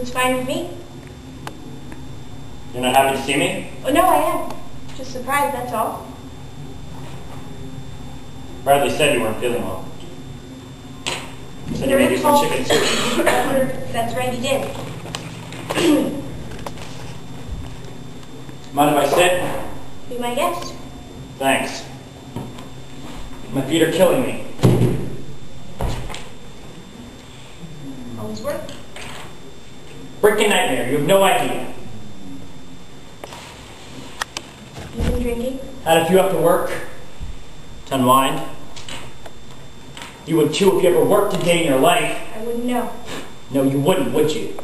It's fine with me. You're not happy to see me? Oh, no, I am. Just surprised, that's all. Bradley said you weren't feeling well. He said you Your needed some chicken soup. That's right, he did. Mind if I sit? Be my guest. Thanks. My feet are killing me. Always work. Freaking nightmare. You have no idea. You've been drinking? Had a few after work. To unwind. You would too if you ever worked a day in your life. I wouldn't know. No, you wouldn't, would you?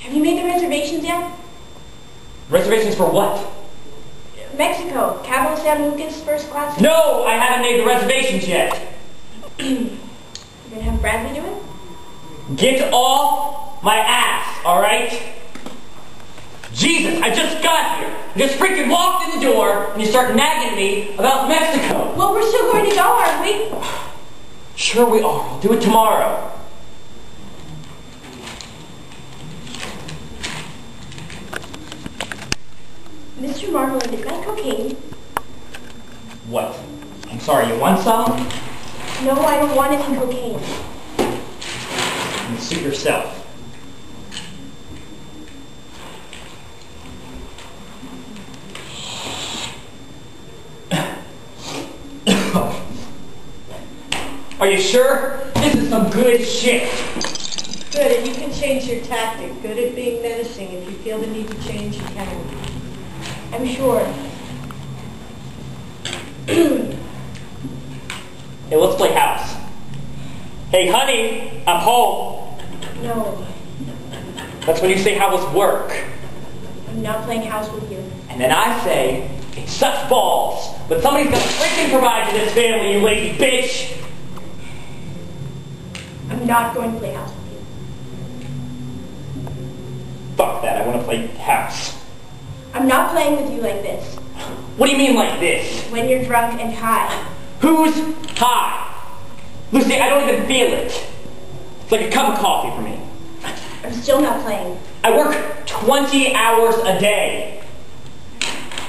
Have you made the reservations yet? Reservations for what? Mexico, Cabo San Lucas, first class. No, I haven't made the reservations yet. Bradley do it? Get off my ass, alright? Jesus, I just got here. You just freaking walked in the door and you start nagging me about Mexico. Well, we're still going to go, aren't we? Sure we are. I'll do it tomorrow. Mr. Marmalade, is that cocaine? What? I'm sorry, you want some? No, I don't want any cocaine. Then suit yourself. Are you sure? This is some good shit. Good, and you can change your tactic. Good at being menacing. If you feel the need to change, you can. I'm sure. Hey, let's play house. Hey, honey, I'm home. No, That's when you say, how was work? I'm not playing house with you. And then I say, it sucks balls, but somebody's gonna freaking provide for this family, you lazy bitch! I'm not going to play house with you. Fuck that, I wanna play house. I'm not playing with you like this. What do you mean like this? When you're drunk and high. Who's high? Lucy, I don't even feel it. It's like a cup of coffee for me. I'm still not playing. I work 20 hours a day.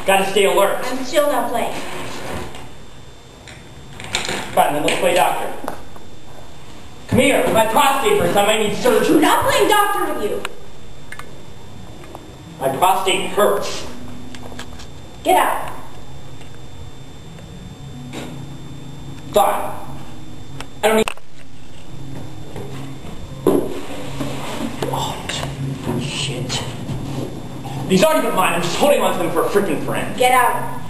Gotta stay alert. I'm still not playing. Fine, then let's play doctor. Come here, my prostate hurts, I might need I'm surgery. not playing doctor with you. My prostate hurts. Get out. Fine. I don't need. Oh, shit. These aren't even mine. I'm just holding on to them for a freaking friend. Get out.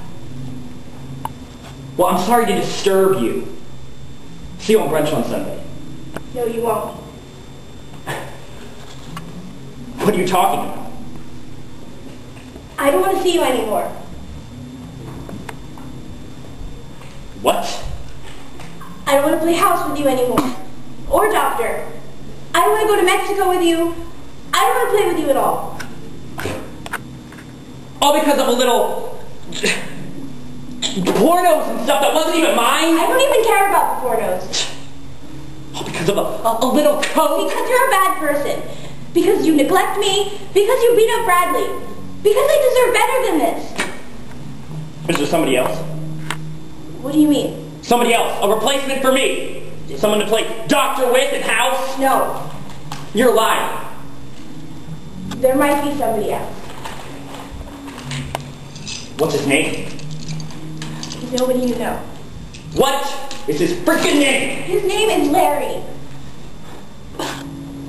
Well, I'm sorry to disturb you. See you on brunch on Sunday. No, you won't. What are you talking about? I don't want to see you anymore. What? I don't want to play house with you anymore. Or doctor. I don't want to go to Mexico with you. I don't want to play with you at all. All because of a little pornos and stuff that wasn't even mine? I don't even care about the pornos. All because of a, a, a little coke? Because you're a bad person. Because you neglect me. Because you beat up Bradley. Because I deserve better than this. Is there somebody else? What do you mean? Somebody else. A replacement for me. Someone to play doctor with in house? No. You're lying. There might be somebody else. What's his name? Nobody you know. What is his freaking name? His name is Larry.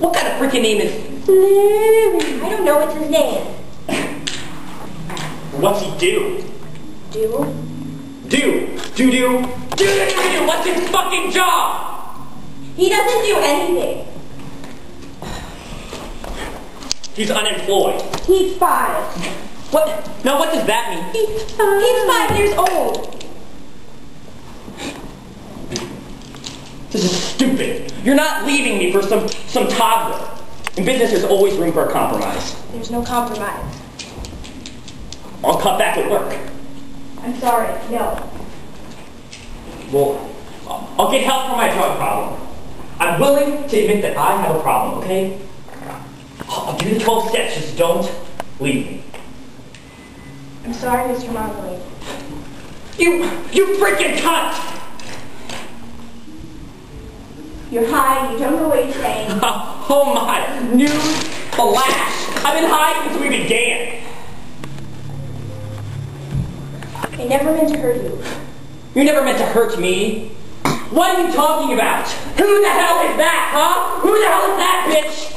What kind of freaking name is... Larry. I don't know what's his name. What's he do? Do? Do. Do do. Do do do do. What's his fucking job? He doesn't do anything. He's unemployed. He's five. What? Now what does that mean? He's five. He's five years old. This is stupid. You're not leaving me for some, some toddler. In business, there's always room for a compromise. There's no compromise. I'll cut back at work. I'm sorry. No. Well, I'll get help for my drug problem. I'm willing to admit that I have a problem, okay? I'll I'll do the 12 steps, just don't leave me. I'm sorry, Mr. Marmalade. You, you freaking cunt! You're high, you don't know what you're saying. Oh my, new flash! I've been high since we began. I never meant to hurt you. You never meant to hurt me. What are you talking about? Who the hell is that, huh? Who the hell is that bitch?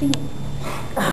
It.